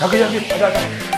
아, 자기 여기 가자. 가자.